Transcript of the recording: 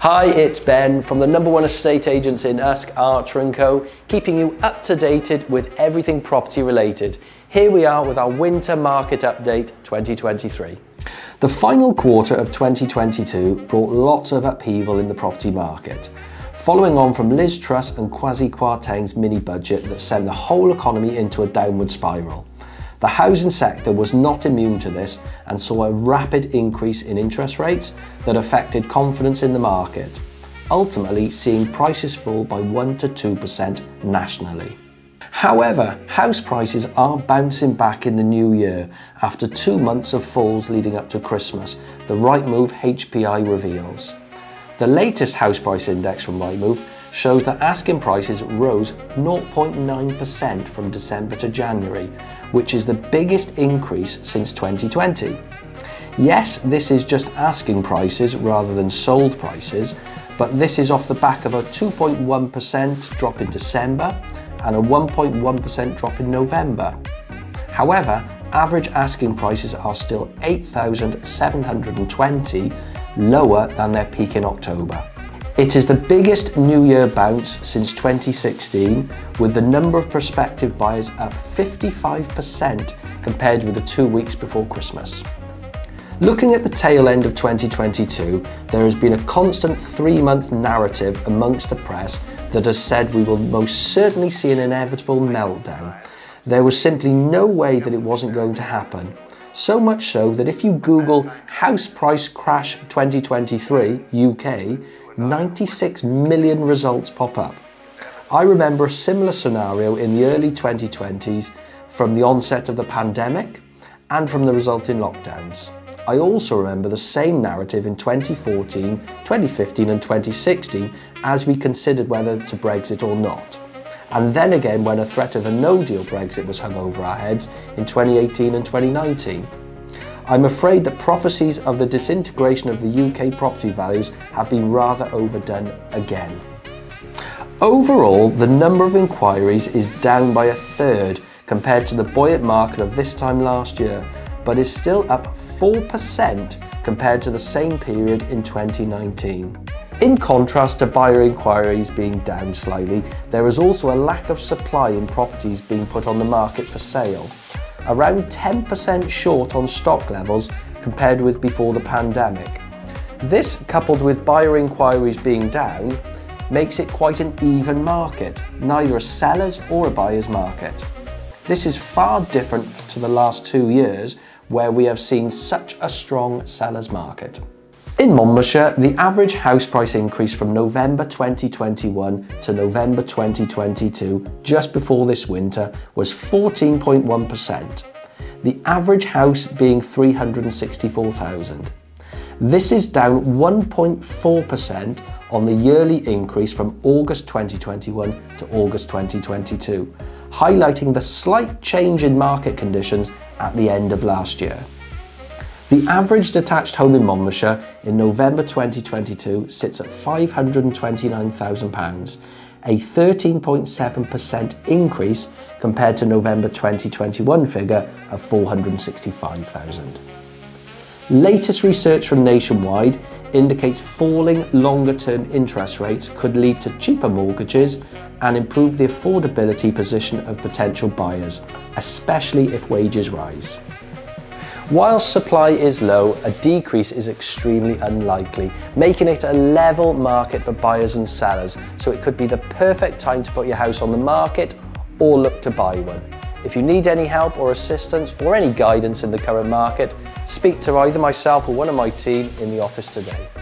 Hi, it's Ben from the number one estate agents in Usk, Archer & Co, keeping you up to date with everything property related. Here we are with our winter market update 2023. The final quarter of 2022 brought lots of upheaval in the property market. Following on from Liz Truss and Kwasi Kwarteng's mini budget that sent the whole economy into a downward spiral. The housing sector was not immune to this and saw a rapid increase in interest rates that affected confidence in the market, ultimately seeing prices fall by 1 to 2% nationally. However, house prices are bouncing back in the new year after two months of falls leading up to Christmas, the Rightmove HPI reveals. The latest house price index from Rightmove shows that asking prices rose 0.9% from December to January, which is the biggest increase since 2020. Yes, this is just asking prices rather than sold prices, but this is off the back of a 2.1% drop in December and a 1.1% drop in November. However, average asking prices are still 8,720 lower than their peak in October. It is the biggest New Year bounce since 2016, with the number of prospective buyers up 55% compared with the two weeks before Christmas. Looking at the tail end of 2022, there has been a constant three month narrative amongst the press that has said we will most certainly see an inevitable meltdown. There was simply no way that it wasn't going to happen. So much so that if you Google house price crash 2023 UK, 96 million results pop up. I remember a similar scenario in the early 2020s from the onset of the pandemic and from the resulting lockdowns. I also remember the same narrative in 2014, 2015 and 2016 as we considered whether to Brexit or not. And then again when a threat of a no-deal Brexit was hung over our heads in 2018 and 2019. I'm afraid that prophecies of the disintegration of the UK property values have been rather overdone again. Overall, the number of inquiries is down by a third compared to the buoyant market of this time last year, but is still up 4% compared to the same period in 2019. In contrast to buyer inquiries being down slightly, there is also a lack of supply in properties being put on the market for sale around 10% short on stock levels compared with before the pandemic. This, coupled with buyer inquiries being down, makes it quite an even market, neither a seller's or a buyer's market. This is far different to the last two years where we have seen such a strong seller's market. In Monmouthshire, the average house price increase from November 2021 to November 2022, just before this winter, was 14.1%. The average house being 364,000. This is down 1.4% on the yearly increase from August 2021 to August 2022, highlighting the slight change in market conditions at the end of last year. The average detached home in Monmouthshire in November 2022 sits at £529,000, a 13.7% increase compared to November 2021 figure of 465,000. Latest research from Nationwide indicates falling longer term interest rates could lead to cheaper mortgages and improve the affordability position of potential buyers, especially if wages rise. While supply is low, a decrease is extremely unlikely, making it a level market for buyers and sellers, so it could be the perfect time to put your house on the market or look to buy one. If you need any help or assistance or any guidance in the current market, speak to either myself or one of my team in the office today.